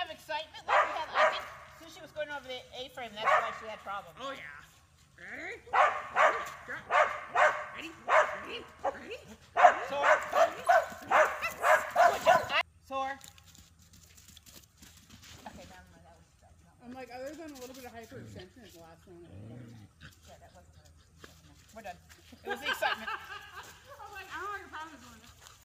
have excitement like we have? I think, since she was going over the A-frame, that's why she had problems. Oh, yeah. I'm like, other than a little bit of hyperextension, is the last one.